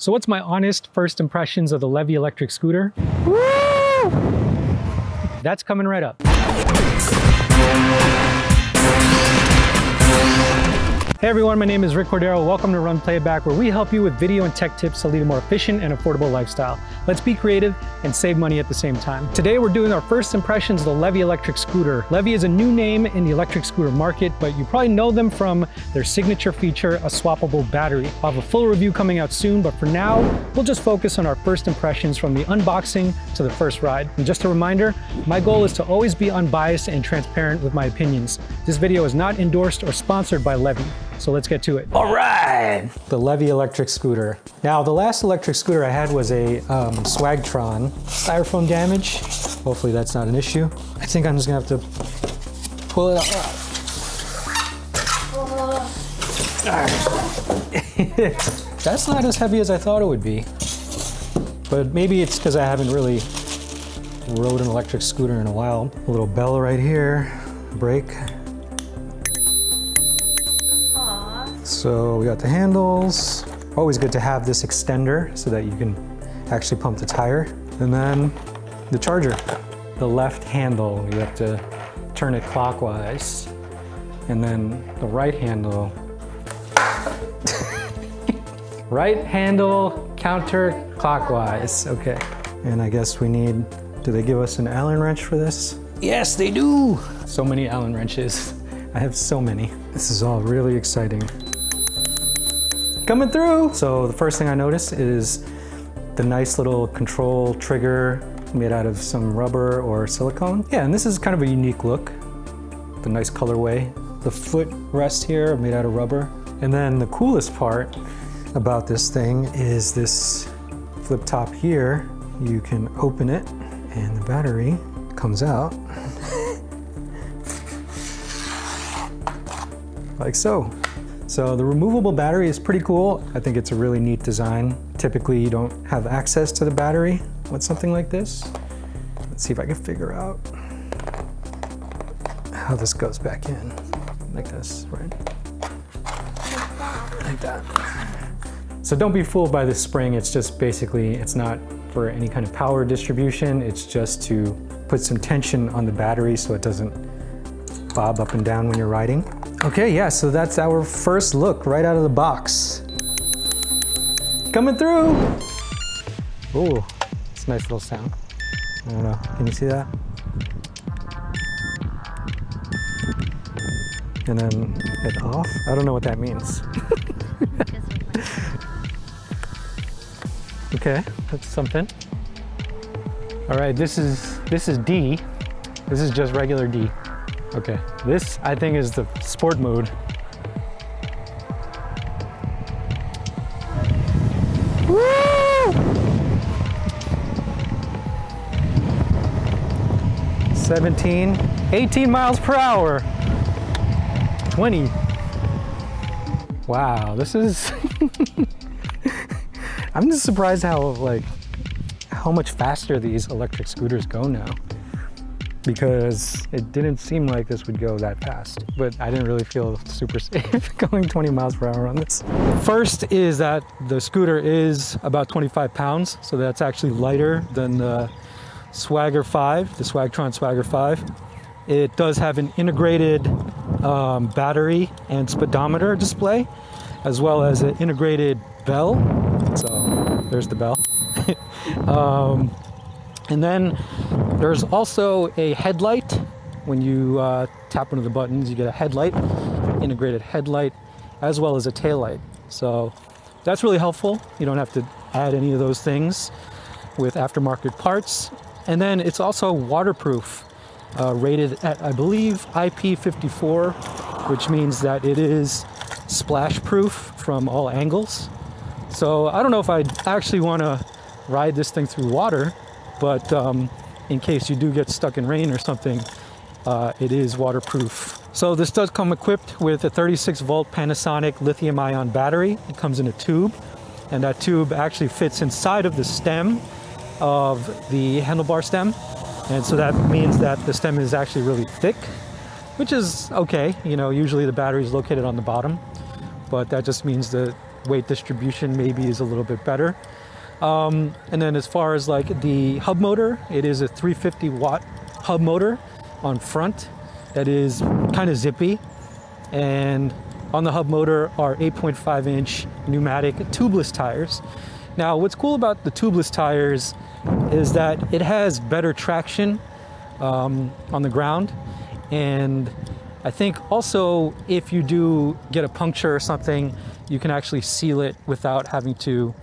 So what's my honest first impressions of the Levy electric scooter? Woo! That's coming right up. Hey everyone, my name is Rik Cordero. Welcome to Run Playback, where we help you with video and tech tips to lead a more efficient and affordable lifestyle. Let's be creative and save money at the same time. Today we're doing our first impressions of the Levy electric scooter. Levy is a new name in the electric scooter market, but you probably know them from their signature feature, a swappable battery. I'll have a full review coming out soon, but for now, we'll just focus on our first impressions from the unboxing to the first ride. And just a reminder, my goal is to always be unbiased and transparent with my opinions. This video is not endorsed or sponsored by Levy. So let's get to it. All right, the Levy electric scooter. Now, the last electric scooter I had was a um, Swagtron. Styrofoam damage. Hopefully that's not an issue. I think I'm just gonna have to pull it out. that's not as heavy as I thought it would be. But maybe it's because I haven't really rode an electric scooter in a while. A little bell right here, brake. So we got the handles. Always good to have this extender so that you can actually pump the tire. And then the charger. The left handle, you have to turn it clockwise. And then the right handle. right handle counterclockwise, okay. And I guess we need, do they give us an Allen wrench for this? Yes, they do. So many Allen wrenches. I have so many. This is all really exciting coming through. So the first thing I notice is the nice little control trigger made out of some rubber or silicone. Yeah, and this is kind of a unique look. The nice colorway. The foot rest here made out of rubber. And then the coolest part about this thing is this flip top here. You can open it and the battery comes out like so. So the removable battery is pretty cool. I think it's a really neat design. Typically you don't have access to the battery with something like this. Let's see if I can figure out how this goes back in. Like this, right? Like that. So don't be fooled by this spring. It's just basically, it's not for any kind of power distribution. It's just to put some tension on the battery so it doesn't bob up and down when you're riding. Okay, yeah, so that's our first look right out of the box. Coming through. Ooh, it's a nice little sound. I don't know, can you see that? And then it off? I don't know what that means. okay, that's something. All right, this is this is D. This is just regular D. Okay, this I think is the sport mode. Woo! 17, 18 miles per hour. 20. Wow, this is, I'm just surprised how like, how much faster these electric scooters go now because it didn't seem like this would go that fast, but I didn't really feel super safe going 20 miles per hour on this. First is that the scooter is about 25 pounds, so that's actually lighter than the Swagger 5, the Swagtron Swagger 5. It does have an integrated um, battery and speedometer display, as well as an integrated bell. So there's the bell. um, and then there's also a headlight. When you uh, tap one of the buttons, you get a headlight, integrated headlight, as well as a tail light. So that's really helpful. You don't have to add any of those things with aftermarket parts. And then it's also waterproof, uh, rated at, I believe, IP54, which means that it is splash proof from all angles. So I don't know if I'd actually want to ride this thing through water but um, in case you do get stuck in rain or something, uh, it is waterproof. So this does come equipped with a 36 volt Panasonic lithium ion battery. It comes in a tube and that tube actually fits inside of the stem of the handlebar stem. And so that means that the stem is actually really thick, which is okay. You know, usually the battery is located on the bottom, but that just means the weight distribution maybe is a little bit better. Um, and then as far as like the hub motor, it is a 350 watt hub motor on front that is kind of zippy. And on the hub motor are 8.5 inch pneumatic tubeless tires. Now, what's cool about the tubeless tires is that it has better traction um, on the ground. And I think also if you do get a puncture or something, you can actually seal it without having to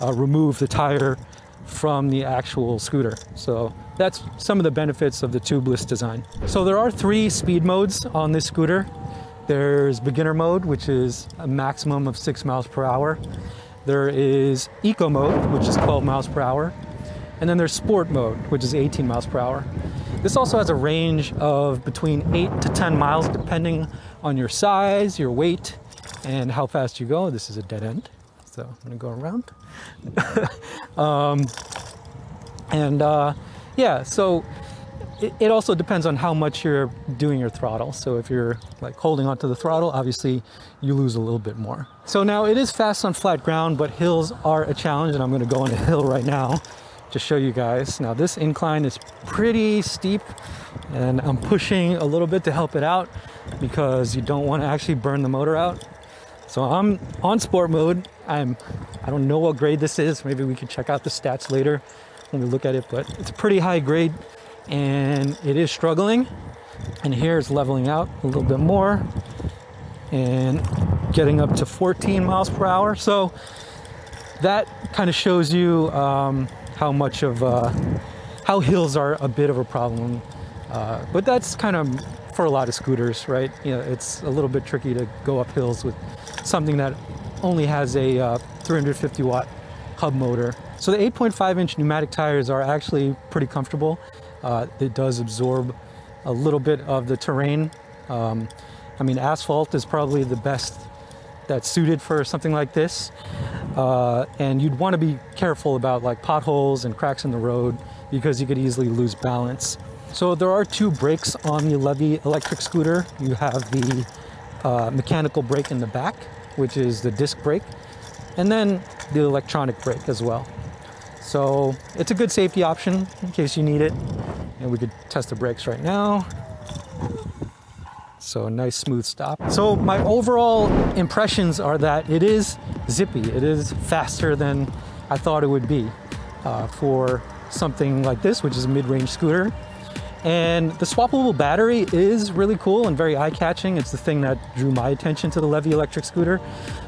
uh, remove the tire from the actual scooter. So that's some of the benefits of the tubeless design. So there are three speed modes on this scooter. There's beginner mode, which is a maximum of six miles per hour. There is eco mode, which is 12 miles per hour. And then there's sport mode, which is 18 miles per hour. This also has a range of between 8 to 10 miles depending on your size, your weight, and how fast you go. This is a dead end, so I'm gonna go around. um, and uh, yeah, so it, it, also depends on how much you're doing your throttle. So if you're like holding onto the throttle, obviously you lose a little bit more. So now it is fast on flat ground, but hills are a challenge and I'm gonna go on a hill right now to show you guys. Now this incline is pretty steep and I'm pushing a little bit to help it out because you don't want to actually burn the motor out. So I'm on sport mode. I'm, I don't know what grade this is. Maybe we can check out the stats later when we look at it, but it's a pretty high grade and it is struggling. And here it's leveling out a little bit more and getting up to 14 miles per hour. So that kind of shows you um, how much of uh, how hills are a bit of a problem. Uh, but that's kind of for a lot of scooters, right? You know, it's a little bit tricky to go up hills with something that only has a uh, 350 watt hub motor. So the 8.5 inch pneumatic tires are actually pretty comfortable. Uh, it does absorb a little bit of the terrain. Um, I mean, asphalt is probably the best that's suited for something like this. Uh, and you'd want to be careful about like potholes and cracks in the road because you could easily lose balance. So there are two brakes on the Levy electric scooter. You have the uh, mechanical brake in the back, which is the disc brake, and then the electronic brake as well. So it's a good safety option in case you need it. And we could test the brakes right now. So a nice smooth stop. So my overall impressions are that it is zippy. It is faster than I thought it would be uh, for something like this, which is a mid-range scooter. And the swappable battery is really cool and very eye-catching. It's the thing that drew my attention to the Levy electric scooter.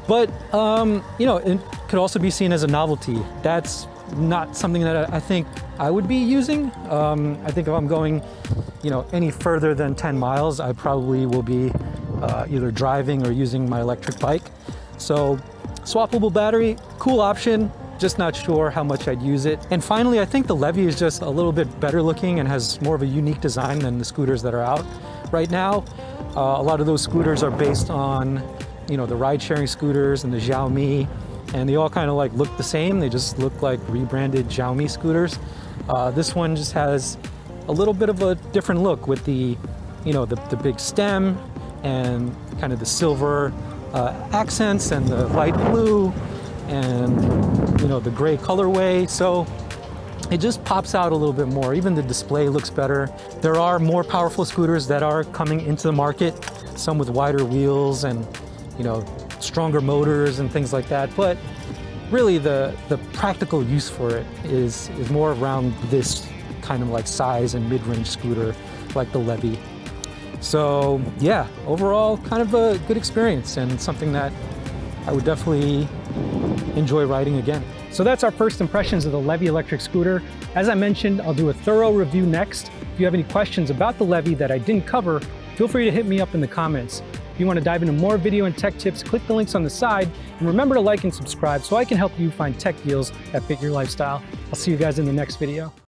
But, um, you know, it could also be seen as a novelty. That's not something that I think I would be using. Um, I think if I'm going, you know, any further than 10 miles, I probably will be uh, either driving or using my electric bike. So swappable battery, cool option, just not sure how much I'd use it. And finally, I think the Levy is just a little bit better looking and has more of a unique design than the scooters that are out right now. Uh, a lot of those scooters are based on, you know, the ride sharing scooters and the Xiaomi and they all kind of like look the same. They just look like rebranded Xiaomi scooters. Uh, this one just has a little bit of a different look with the, you know, the, the big stem and kind of the silver uh, accents and the light blue and, you know, the gray colorway. So it just pops out a little bit more. Even the display looks better. There are more powerful scooters that are coming into the market, some with wider wheels and, you know, stronger motors and things like that. But really the, the practical use for it is, is more around this kind of like size and mid-range scooter like the Levy. So yeah, overall kind of a good experience and something that I would definitely enjoy riding again. So that's our first impressions of the Levy electric scooter. As I mentioned, I'll do a thorough review next. If you have any questions about the Levy that I didn't cover, feel free to hit me up in the comments. If you want to dive into more video and tech tips, click the links on the side and remember to like and subscribe so I can help you find tech deals that fit your lifestyle. I'll see you guys in the next video.